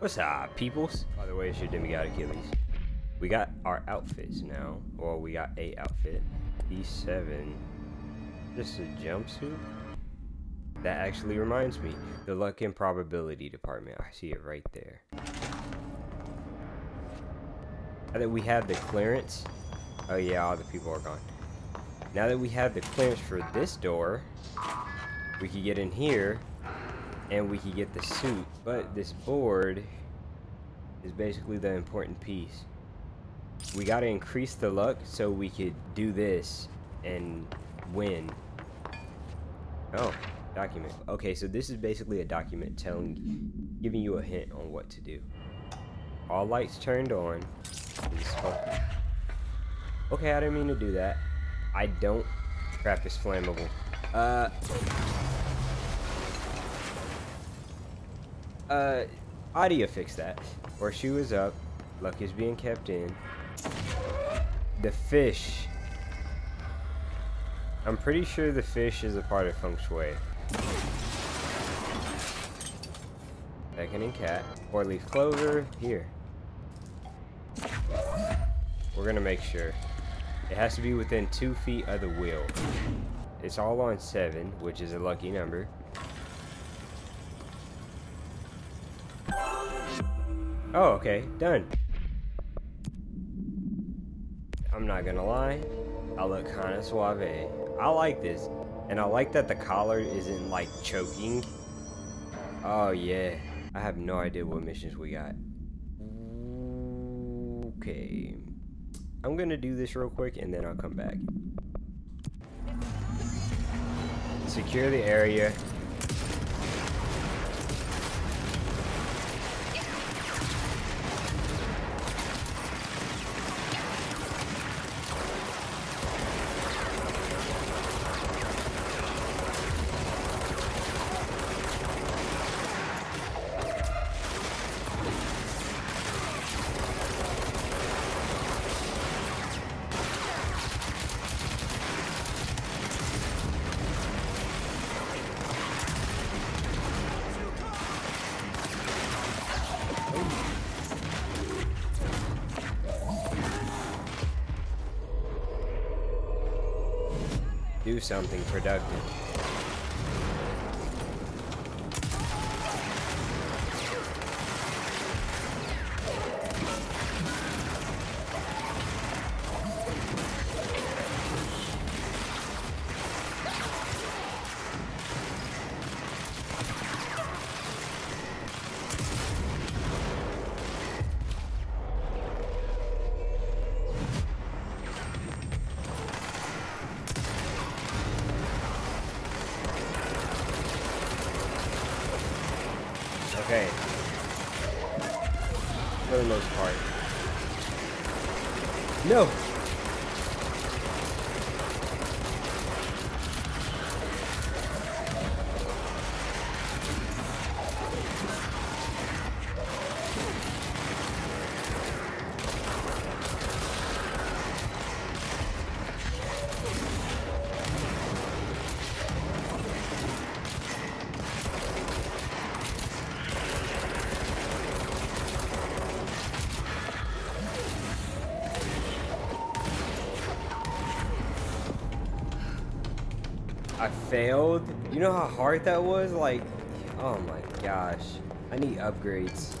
What's up, peoples? By the way, it's your demigod Akilliez. We got our outfits now. Well, we got a outfit. E7. This is a jumpsuit? That actually reminds me. The luck and probability department. I see it right there. Now that we have the clearance. Oh yeah, all the people are gone. Now that we have the clearance for this door, we can get in here and we can get the suit. But this board is basically the important piece. We got to increase the luck so we could do this and win. Oh, document. Okay, so this is basically a document telling, giving you a hint on what to do. All lights turned on. Okay, I didn't mean to do that. I don't. Crap is flammable. Uh. Uh, Adia fix that. Horseshoe is up. Luck is being kept in. The fish. I'm pretty sure the fish is a part of feng shui. Beckoning cat. Four leaf clover. Here. We're gonna make sure. It has to be within two feet of the wheel. It's all on seven, which is a lucky number. Oh, okay, done. I'm not gonna lie, I look kinda suave. I like this, and I like that the collar isn't like choking. Oh yeah, I have no idea what missions we got. Okay, I'm gonna do this real quick and then I'll come back. Secure the area, something productive. No! I failed. You know how hard that was? Like, oh my gosh. I need upgrades.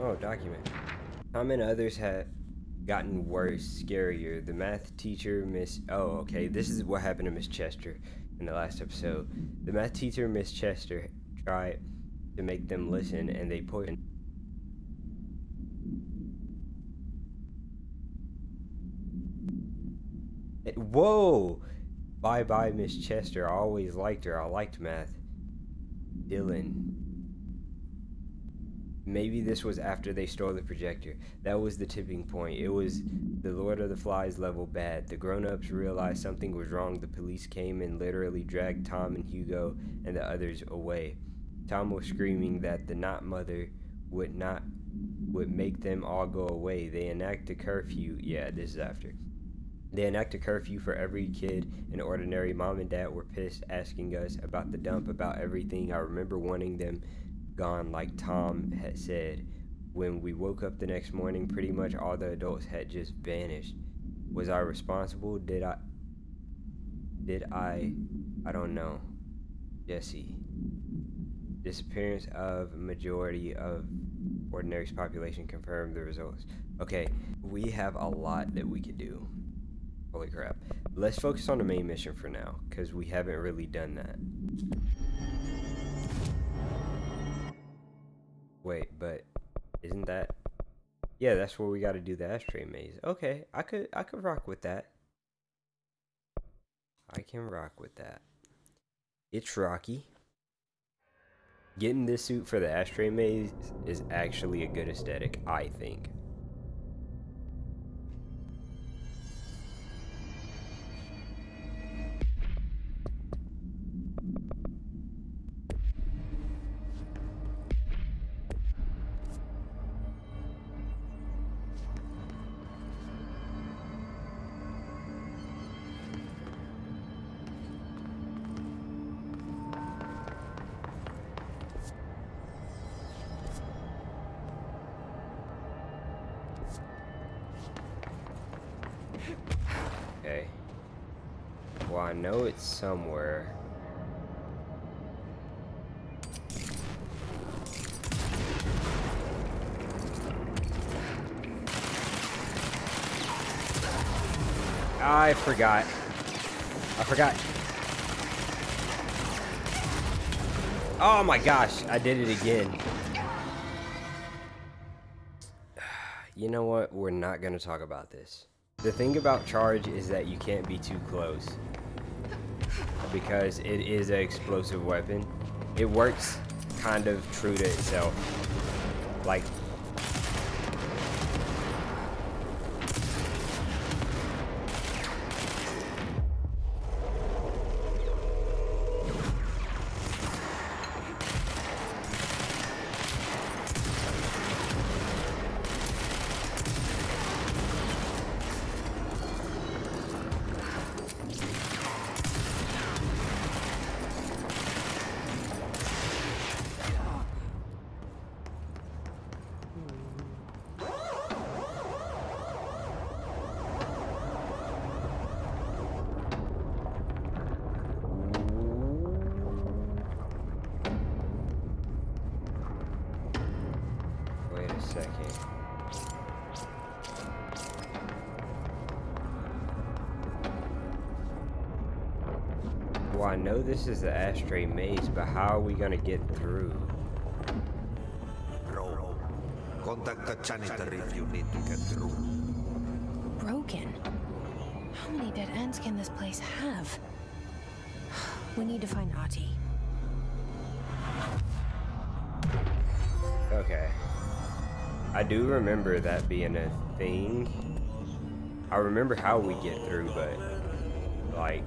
Oh, document. Tom and others have gotten worse, scarier. The math teacher, Miss... Oh, okay. This is what happened to Miss Chester in the last episode. The math teacher, Miss Chester, tried to make them listen, and they put... Whoa! Bye bye, Miss Chester. I always liked her. I liked math. Dylan. Maybe this was after they stole the projector. That was the tipping point. It was the Lord of the Flies level bad. The grown ups realized something was wrong. The police came and literally dragged Tom and Hugo and the others away. Tom was screaming that the not mother would not would make them all go away. They enact the curfew. Yeah, this is after. They enacted curfew for every kid and ordinary. Mom and dad were pissed, asking us about the dump, about everything. I remember wanting them gone, like Tom had said. When we woke up the next morning, pretty much all the adults had just vanished. Was I responsible? Did I did I I don't know. Jesse. Disappearance of majority of Ordinary's population confirmed the results. Okay, we have a lot that we could do. Holy crap. Let's focus on the main mission for now, because we haven't really done that. Wait, but isn't that Yeah, that's where we gotta do the ashtray maze. Okay, I could I could rock with that. I can rock with that. It's Rocky. Getting this suit for the ashtray maze is actually a good aesthetic, I think. I know it's somewhere. I forgot. I forgot. Oh my gosh, I did it again. You know what? We're not going to talk about this. The thing about charge is that you can't be too close. Because it is an explosive weapon. It works kind of true to itself. Like, a second. Well, I know this is the ashtray maze, but how are we gonna get through? Bro, contact the janitor if you need to get through. Broken. How many dead ends can this place have? We need to find Ahti. Okay. I do remember that being a thing. I remember how we get through, but like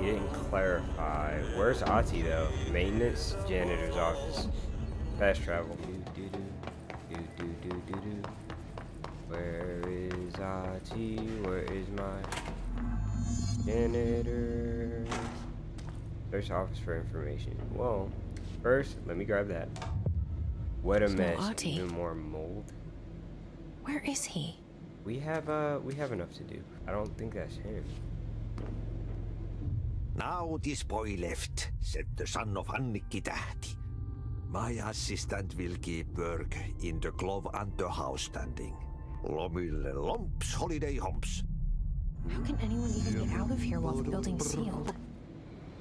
he didn't clarify. Where's Ahti though? Maintenance, janitor's office, fast travel. Where is Ahti? Where is my janitor? Search office for information. Well, first, let me grab that. What a So mess. Ahti- Even more mold. Where is he? We have uh we have enough to do. I don't think that's him. Now this boy left, said the son of Annikki Tähti. My assistant will keep work in the glove and the house standing. Lomille lomps, holiday humps. How can anyone even get out of here while the building's sealed?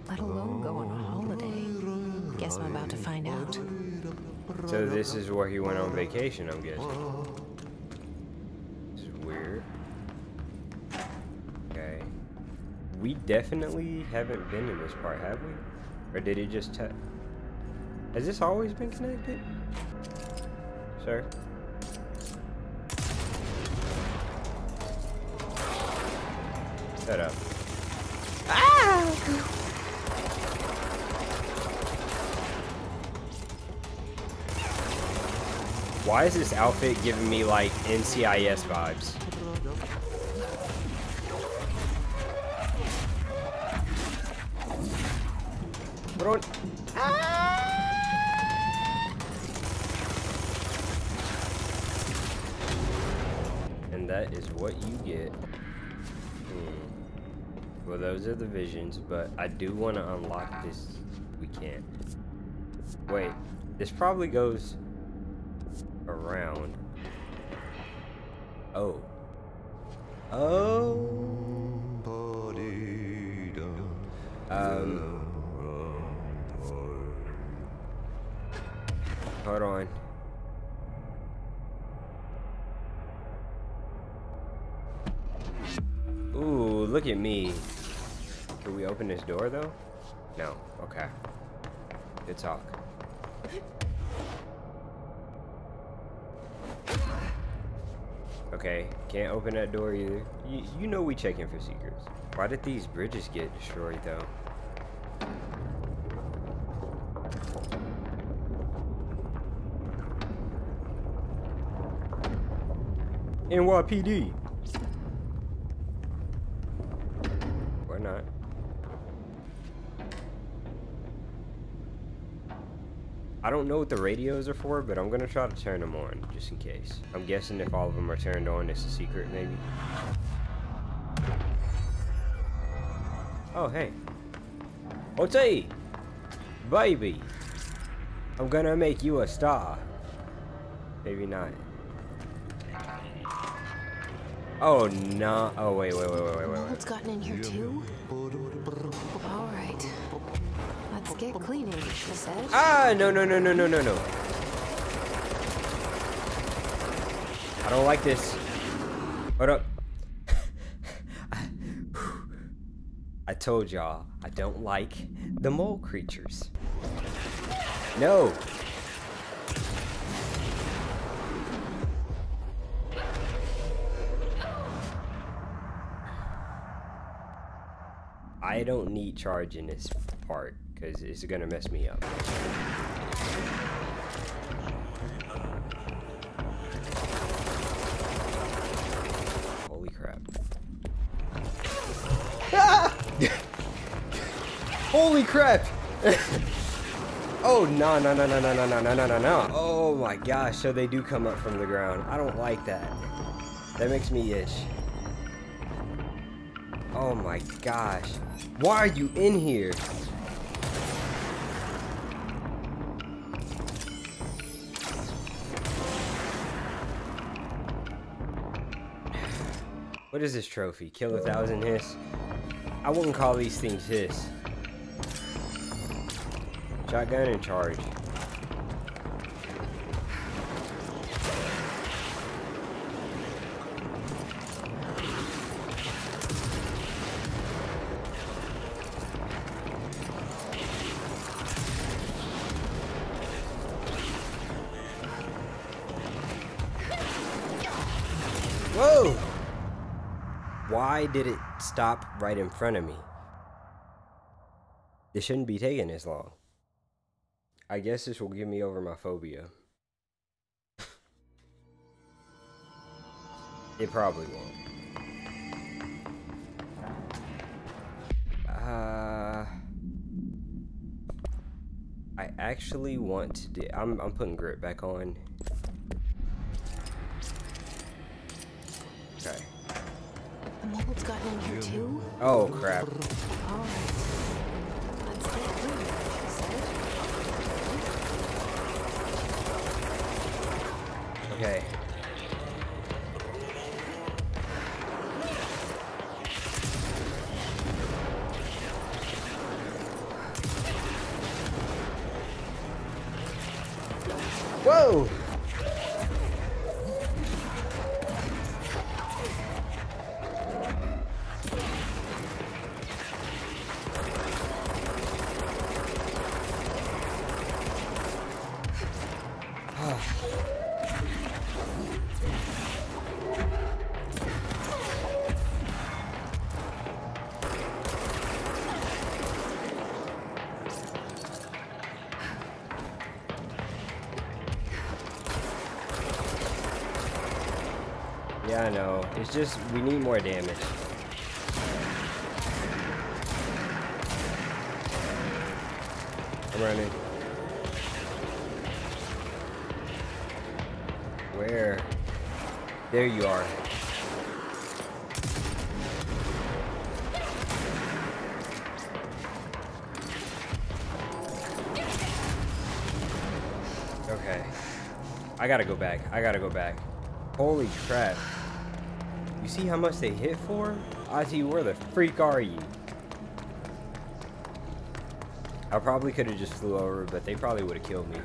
Let alone go on a holiday. Guess I'm about to find out. So this is where he went on vacation, I'm guessing. This is weird. Okay. We definitely haven't been in this part, have we? Or did it just te- Has this always been connected? Sir? Shut up. Ah! Why is this outfit giving me like NCIS vibes? bro? Ah! And that is what you get. Hmm. Well, those are the visions, but I do want to unlock this. We can't. Wait, this probably goes around. Oh. Oh. Um. Hold on. Ooh, look at me. Can we open this door though? No. Okay. Good talk. Okay, can't open that door either. You, you know we checking for secrets. Why did these bridges get destroyed though? NYPD. Or not. I don't know what the radios are for, but I'm gonna try to turn them on, just in case. I'm guessing if all of them are turned on, it's a secret, maybe. Oh, hey. Oti! Baby! I'm gonna make you a star. Maybe not. Oh, no. Oh, wait, wait, wait, wait, wait, wait. Mold's gotten in here too? Alright. Let's get cleaning, she said. Ah, no, no, no, no, no, no, no. I don't like this. Hold up. I told y'all, I don't like the mole creatures. No. I don't need charge in this part because it's gonna mess me up. Holy crap. Ah! Holy crap! oh, no, no, no, no, no, no, no, no, no, no. Oh my gosh, so they do come up from the ground. I don't like that. That makes me itch. Oh my gosh. Why are you in here? What is this trophy? Kill a thousand hiss? I wouldn't call these things hiss. Shotgun and charge. Stop right in front of me? This shouldn't be taking this long. I guess this will give me over my phobia. it probably won't. Uh, I actually want to. I'm I'm putting grit back on. Oh crap. Yeah, I know. It's just, we need more damage. I'm running. There you are. Okay. I gotta go back. I gotta go back. Holy crap. You see how much they hit for? Ozzy, where the freak are you? I probably could have just flew over, but they probably would have killed me.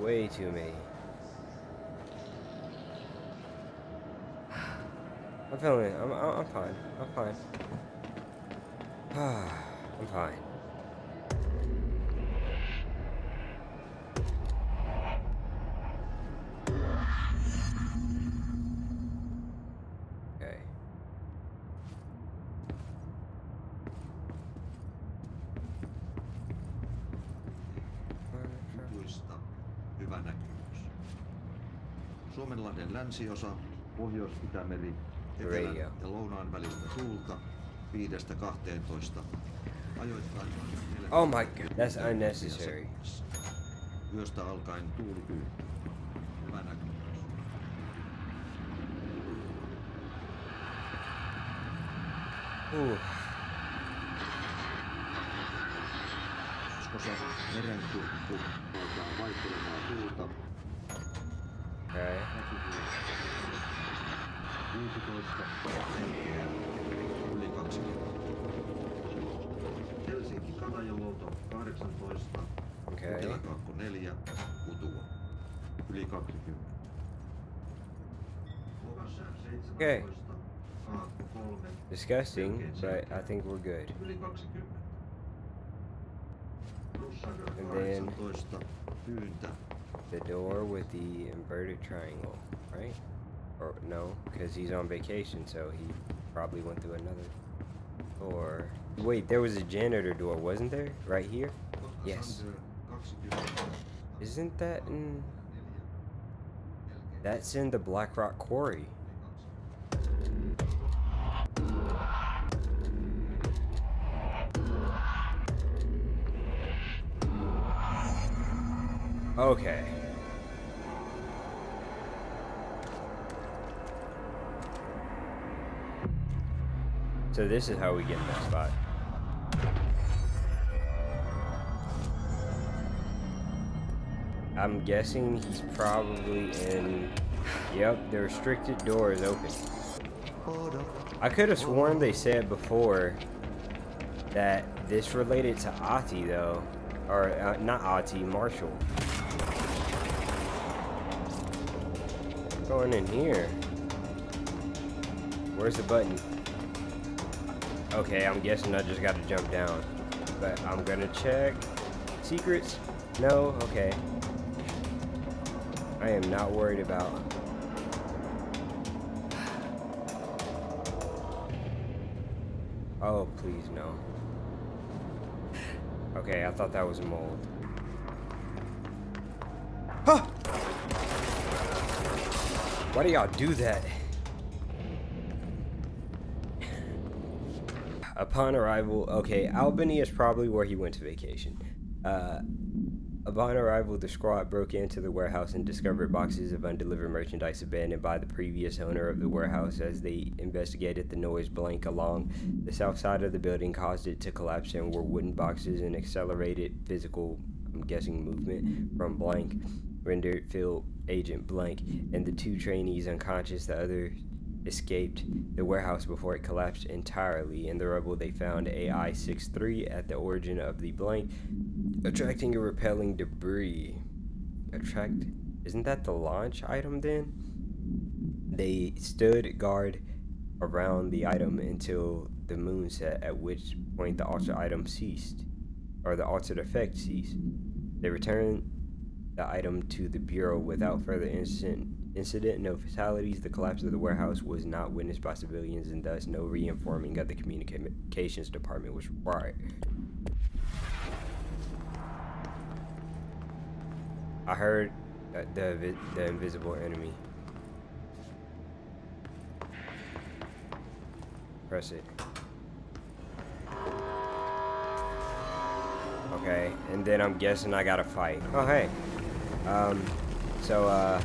Way too many. I'm feeling. I'm. I'm I'm fine. I'm fine. I'm fine. Länsiosa, Pohjois-Itämeri, etelän ja lounaan välistä tuulta 5-12. Ajoittain Oh my god, that's unnecessary. Yöstä alkaen tuuli pyyhkii. Hyvä näkemys. Ooh. Osa merenkurkku alkaa vaihtelevaa tuulta Okay. 15 henkeä yli 20. Helsinki Katajalouto 18. Okay. Eteläkaakko 4. Kutua yli 20. Okay. Disgusting, but I think we're good. Yli 20. Russaker And then- 18. Pyyntä The door with the inverted triangle, right? Or no, because he's on vacation, so he probably went through another door. Wait, there was a janitor door, wasn't there? Right here? Yes. Isn't that in? That's in the Blackrock Quarry. Okay. So this is how we get in that spot. I'm guessing he's probably in. Yep, the restricted door is open. I could have sworn they said before that this related to Ahti though, or uh, not Ahti, Marshall. Going in here. Where's the button? Okay, I'm guessing I just got to jump down, but I'm gonna check. Secrets? No. Okay. I am not worried about. Oh, please no. Okay, I thought that was mold. Huh! Why do y'all do that? Upon arrival, okay, Albany is probably where he went to vacation. Uh, upon arrival, the squad broke into the warehouse and discovered boxes of undelivered merchandise abandoned by the previous owner of the warehouse. As they investigated, the noise blank along the south side of the building caused it to collapse and were wooden boxes and accelerated physical, I'm guessing, movement from blank rendered field agent blank and the two trainees unconscious. The other escaped the warehouse before it collapsed entirely. In the rubble, they found AI 63 at the origin of the blank, attracting and repelling debris. Attract. Isn't that the launch item then? They stood guard around the item until the moon set, at which point the altered item ceased, or the altered effect ceased. They returned the item to the Bureau without further incident. Incident, no fatalities. The collapse of the warehouse was not witnessed by civilians, and thus no reinforming of the communications department was required. I heard uh, the the invisible enemy. Press it. Okay, and then I'm guessing I gotta fight. Oh hey. Um, so uh.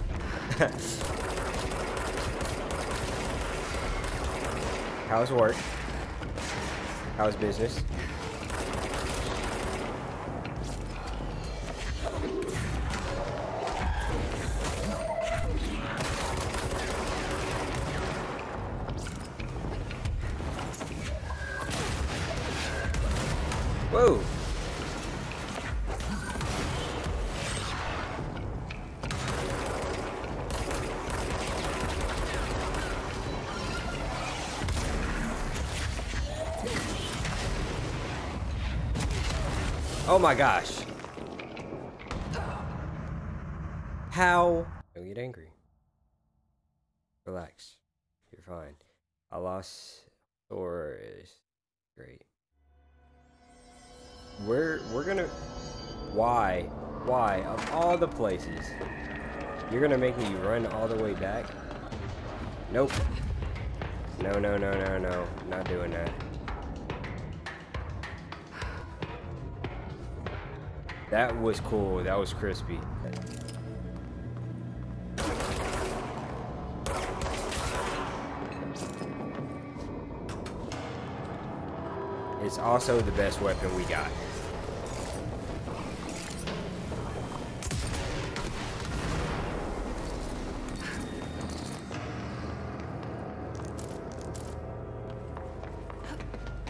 How's work? How's business? My gosh. How? Don't get angry. Relax. You're fine. I lost or is great. We're we're gonna why? Why? Of all the places. You're gonna make me run all the way back? Nope. No no no no no. Not doing that. That was cool. That was crispy. It's also the best weapon we got.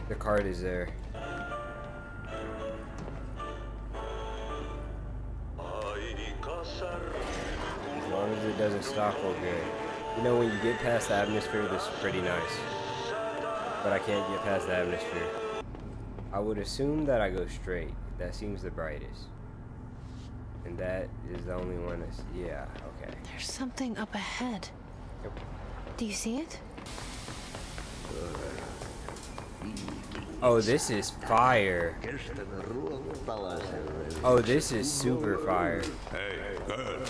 The card is there. Doesn't good. You know, when you get past the atmosphere, this is pretty nice. But I can't get past the atmosphere. I would assume that I go straight. That seems the brightest. And that is the only one that's... Yeah, okay. There's something up ahead. Yep. Do you see it? Oh, this is fire. Oh, this is super fire. Hey, girl.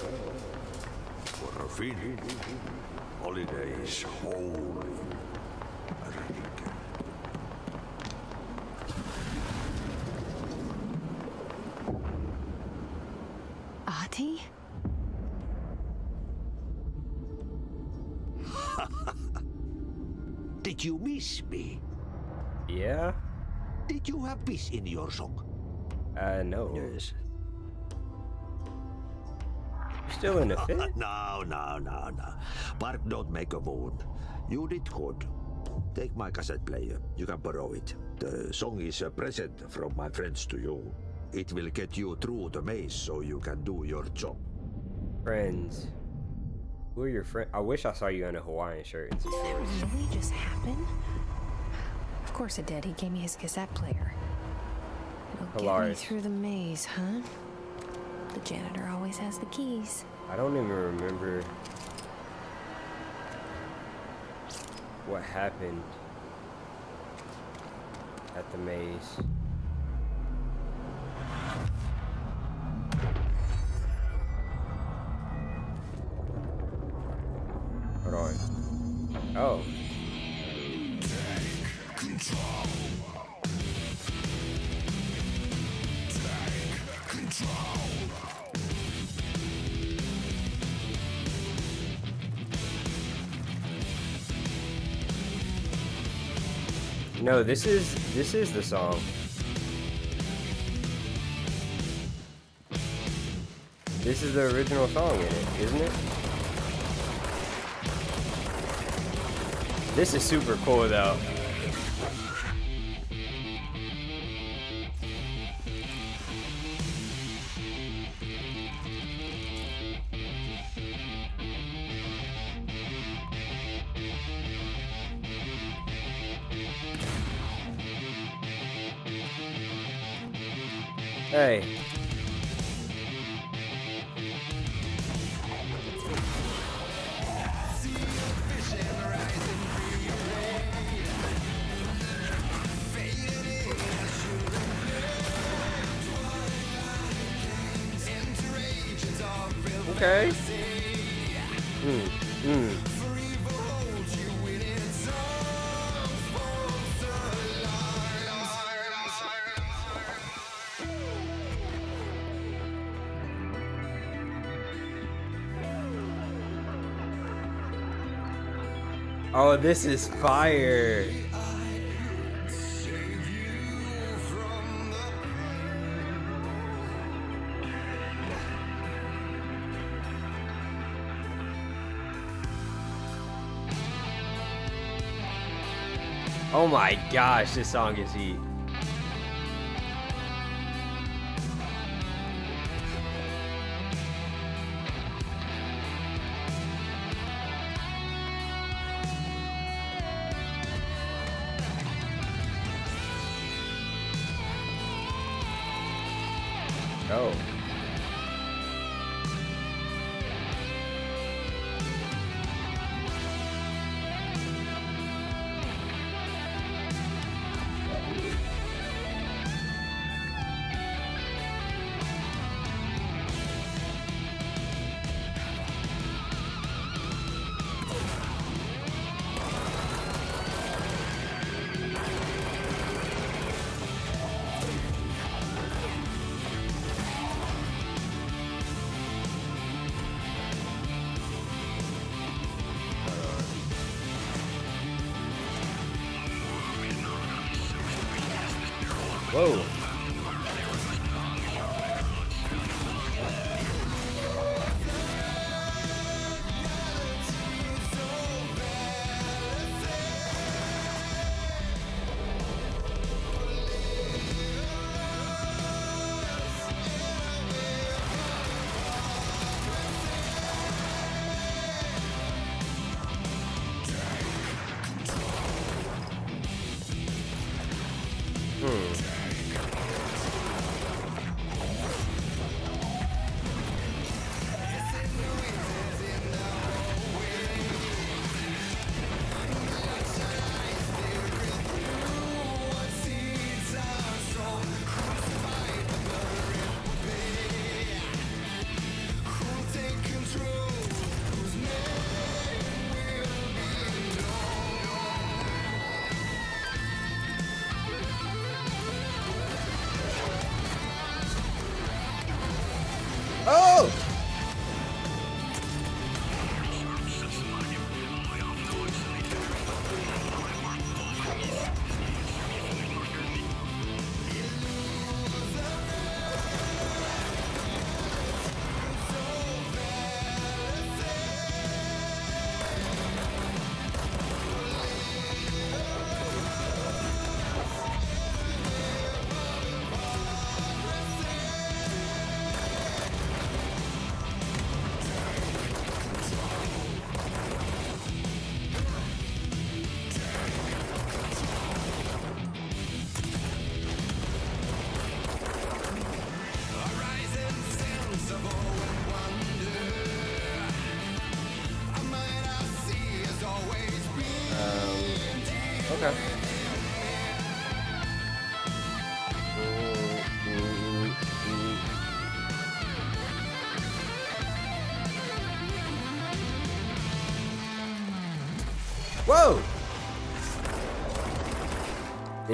For a Finn, holiday is holy. Ahti? Did you miss me? Yeah? Did you have peace in your song? Uh, no. Yes. Still in the fit? No, no, no, no. Bark don't make a wound. You did good. Take my cassette player. You can borrow it. The song is a present from my friends to you. It will get you through the maze so you can do your job. Friends. Who are your friends? I wish I saw you in a Hawaiian shirt and some Did that really just happen? Of course it did. He gave me his cassette player. It'll get me through the maze, huh? The janitor always has the keys. I don't even remember what happened at the maze. No, this is this is the song. This is the original song in it, isn't it? This is super cool though. Hey. This is fire. Oh my gosh, this song is heat. Whoa.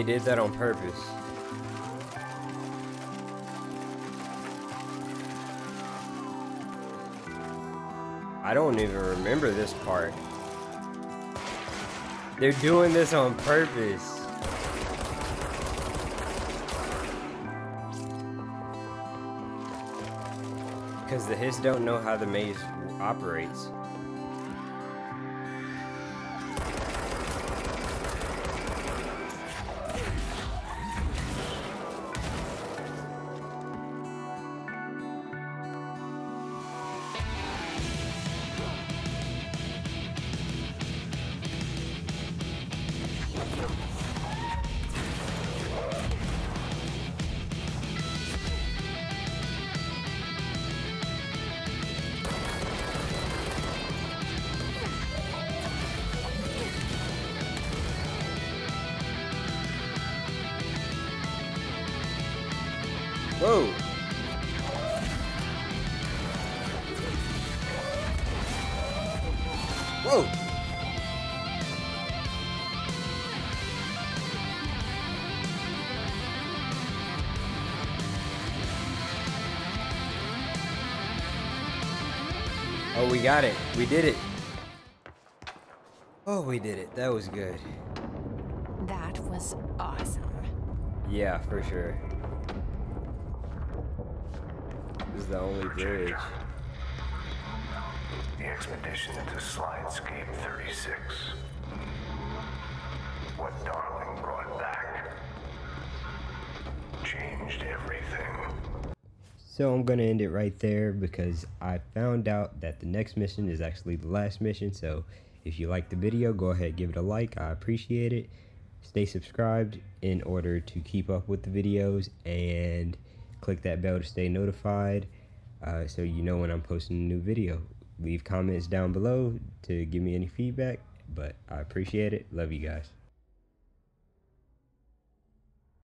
They did that on purpose. I don't even remember this part. They're doing this on purpose. Because the Hiss don't know how the maze operates. Oh, we got it. We did it. Oh, we did it. That was good. That was awesome. Yeah, for sure. This is the only bridge. The expedition into Slidescape 36. What Darling brought back changed everything. So I'm gonna end it right there because I found out that the next mission is actually the last mission. So if you like the video, go ahead give it a like. I appreciate it. Stay subscribed in order to keep up with the videos and click that bell to stay notified uh, so you know when I'm posting a new video. Leave comments down below to give me any feedback, but I appreciate it. Love you guys.